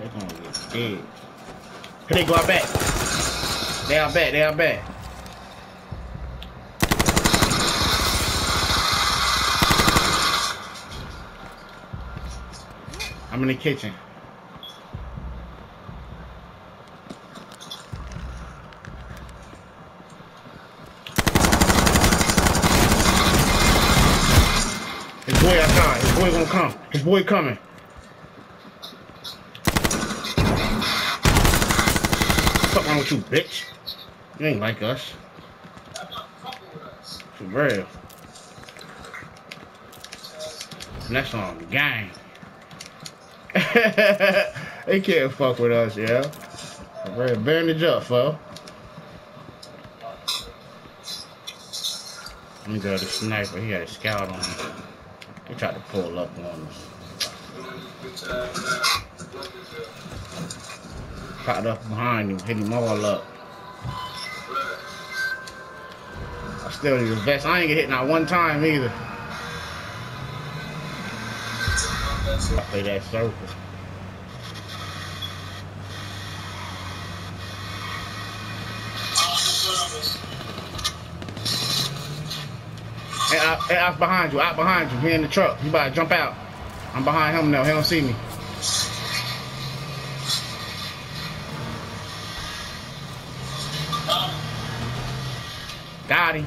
Yeah. Here they go out back. They out back. They out back. I'm in the kitchen. His boy outside. His boy gonna come. His boy coming. With you, bitch? You ain't like us. For real. On the gang. they can't fuck with us, yeah. For real. Bandage up, fo. Let me go to the sniper. He had a scout on him. He tried to pull up on us. Popped up behind him, hit him all up. I still need a vest. I ain't get hit not one time either. I play that circle. Hey, out, hey, out behind you, out behind you. He in the truck. You about to jump out. I'm behind him now. He don't see me. Got him.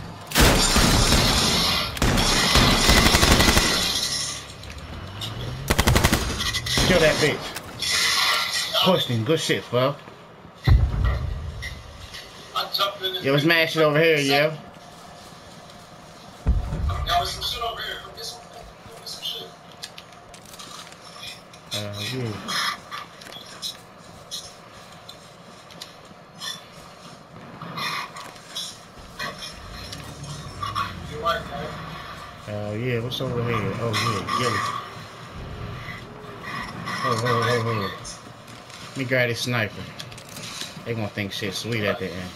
Kill that bitch. Pushed him. Good shit, bro. Yo, it's mad shit over here, yo. Uh, yeah. Oh yeah, what's over here? Oh yeah, it. Oh, oh, oh, oh. Let me grab this sniper. They gonna think shit sweet at the end.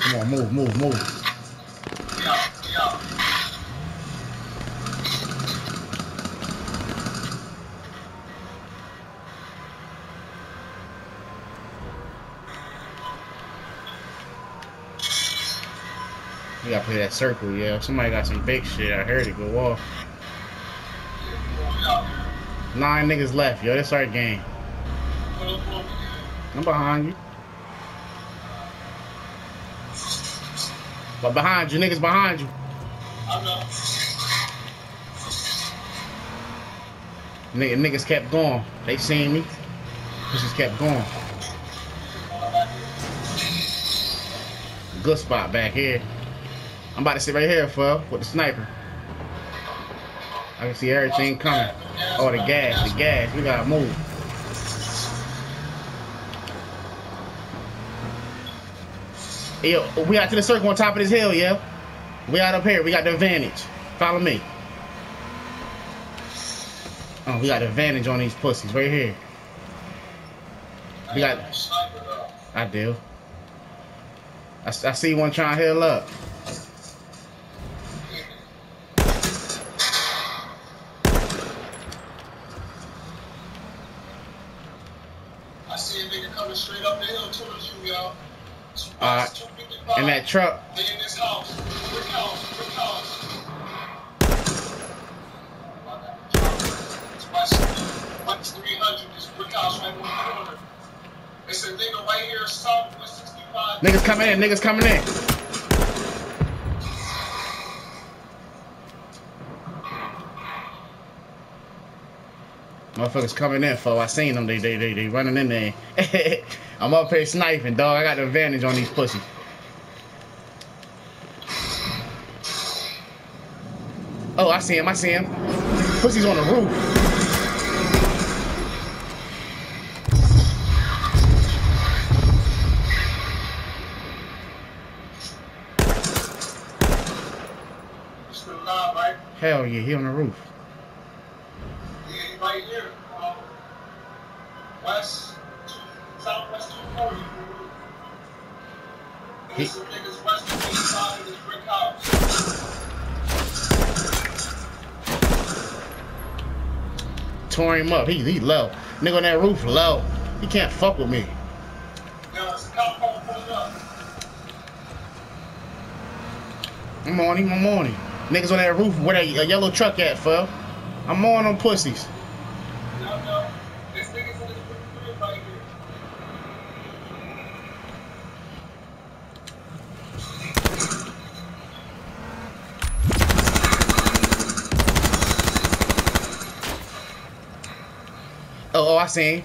Come on, move, move, move. We gotta play that circle, yeah. Somebody got some big shit. I heard it go off. Nine niggas left, yo. That's our game. I'm behind you. But behind you, niggas behind you. Nigga, niggas kept going. They seen me. Just kept going. Good spot back here. I'm about to sit right here, fo, with the sniper. I can see everything coming. Oh, the gas, the gas. We gotta move. Yo, we out to the circle on top of this hill, yeah? We out up here. We got the advantage. Follow me. Oh, we got the advantage on these pussies right here. We got. I do. I, I see one trying to heal up. I see a nigga coming straight up the hill towards you, y'all. Alright. In that truck. They in this house. Brick house. Brick house. It's West, West 300. This brick house right on the corner. It's a nigga right here, southwest 65. Niggas coming in. Niggas coming in. Motherfuckers coming in, fo. I seen them. They, they, they, they running in there. I'm up here sniping, dog. I got the advantage on these pussies. Oh, I see him. I see him. Pussy's on the roof. He's still alive, right? Hell yeah, he on the roof. Yeah, he right here. Um, west, southwest 240. He- There's niggas west of 85 in this brick house. tore him up. He he low. Nigga on that roof low. He can't fuck with me. Now, it's a cop car pulling up. I'm on him. I'm on him. Niggas on that roof where that yellow truck at, fell. I'm on them pussies. Oh, I This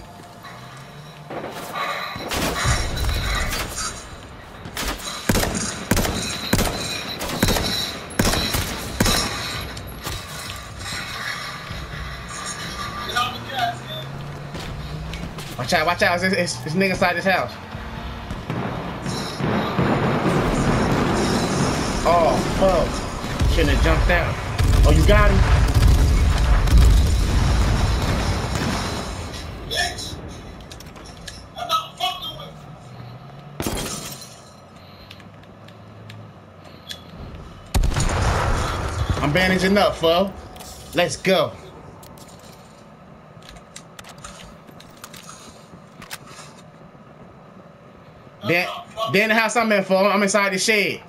Watch out, watch out. It's, it's, it's nigga inside this house. Oh, fuck. Shouldn't have jumped out. Oh, you got him? Bitch! I'm not fucking with you. I'm bandaging up, fo. Let's go. Then, then the house I'm in, fo. I'm inside the shed.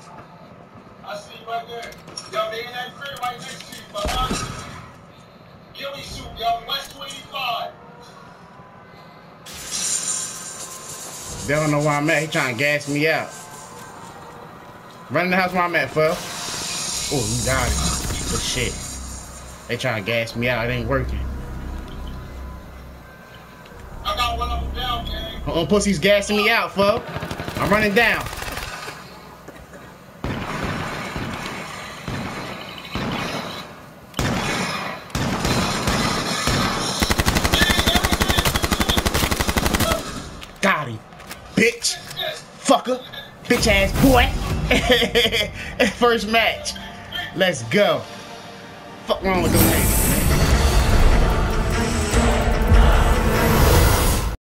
I see you right there. Yo, they in that crib right next to you, behind you. Ghillie suit, yo, West 25. They don't know where I'm at. He trying to gas me out. Run in the house where I'm at, fo. Oh, you got it. Good shit. They trying to gas me out. It ain't working. Gang. Oh, pussy's gassing me out, fo. I'm running down. Got him. Bitch. Fucker. Bitch ass boy. First match. Let's go. Fuck wrong with.